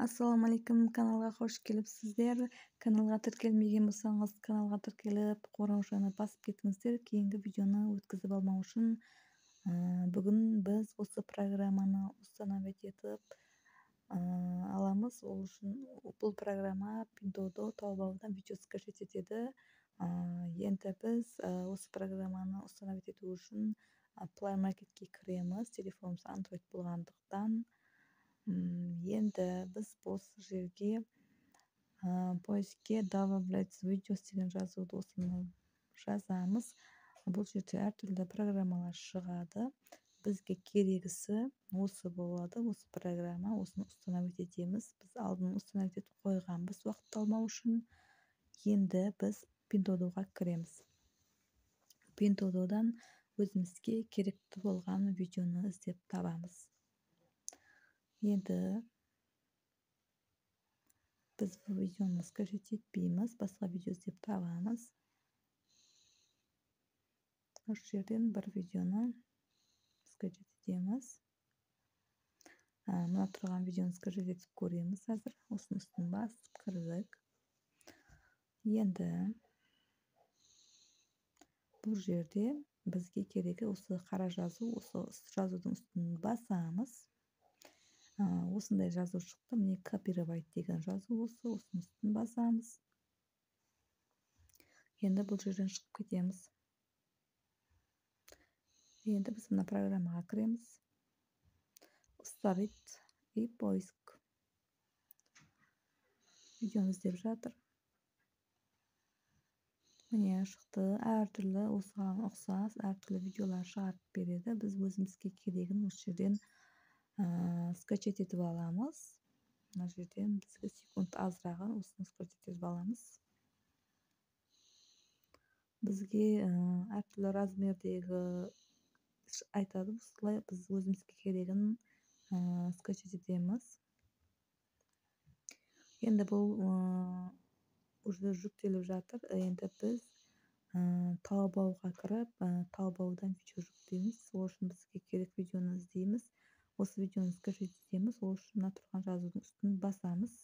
Ассаламу алейкум каналга кош келипсиздер каналга тиркелмеген болсоңуз каналга тиркелип коңгураушаны басып кетиңиздер кийинки видеону өткүзүп алмак үчүн бүгүн биз осы программаны установить этип аламыз. Ул үчүн бул программа пинтодо таалбаудан видео скачать этеди энди биз осы программаны установить этүү үчүн play marketке киремиз телефонубуз android болгондуктан энди биз бул жерге поискке добавлять видео деген жазууду жазамыз бул жерде ар түрдүү программалар чыгат бизге керегиси осы болот осы программа осуну установить этебиз биз алдын установить этип койгонбуз убакытты алмоо үчүн энди биз пинтодого киремиз пинтододан өзүбүзгө керектүү болгон видеону издеп табабыз биз бул видеону скачать этпейбиз башка видео издеп табабыз ошол жерден видеону скачать этебиз мына турган видеону скачать этип көрөбүз азыр осунун үстүнө басып кирдик энди бул жерде бизге кереги осы кара жазуу осы жазуудун үстүн басабыз осундай жазуу чыкты міне копировать деген жазуу болсо осунун үстүн басабыз энди бул жерден чыгып кетебиз энди биз мына программага киремиз вставить и поиск. Видеону издеп жатыр. Міне чыкты ар түрдүү осуга окшош ар түрдүү видеолор чыгарып берет биз өзүбүзгө керегин ушул жерден скачать этип алабыз мына жерден бизге секунд. Азыраагы осуну скачать этип алабыз бизге ар түрдүү размердеги айтат ушулай биз өзүбүзгө керегин скачать этебиз энди бул уже жүктөлүп жатыр энди биз таалбауга кирип таалбаудан видео жүктөйбүз ошол үчүн бизге керек видеону издейбиз осы видеону скачать этемиз ол үчүн мына турган жазуудун үстүн басабыз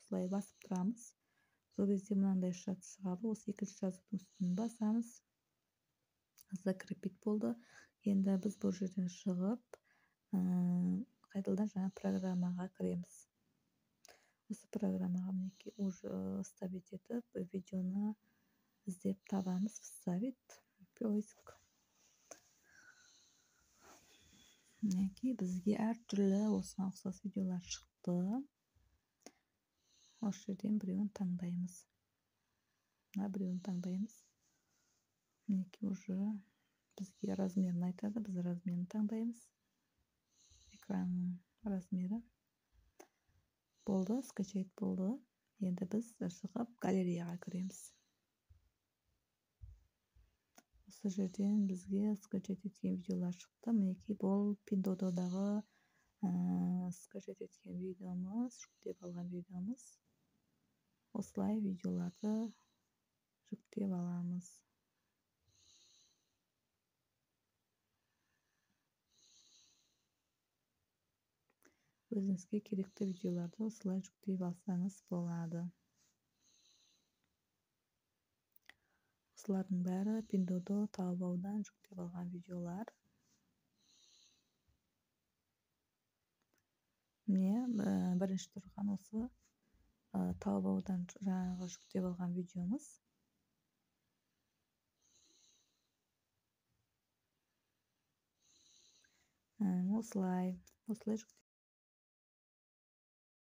осулай басып турабыз ошол кезде мындай шарт чыгат осы экинчи жазуудун үстүн басабыз закрепить болду энди биз бул жерден чыгып кайтадан жаңы программага киремиз осы программага мынекей уже вставить этип видеону издеп табабыз вставить поиск мынакей бизге ар түрдүү осуга окшош видеолор чыкты ошол жерден бирөөнү тандайбыз мына бирөөнү тандайбыз мынакей уже бизге размерин айтат биз размерин тандайбыз экранын размери болду скачать болду энди биз чыгып галереяга киремиз ошол жерден бизге скачать эткен видеолор чыкты мынекей бул пиндододогу скачать эткен видеомуз жүктөп алган видеомуз осулай видеолорду жүктөп алабыз өзүңүзгө керектүү видеолорду ушулай жүктөп алсаңыз болот ушулардын баары пиндодо таалбаудан жүктөп алган видеолор эмне биринчи турган осы таалбаудан жанагы жүктөп алган видеомуз осулай осулай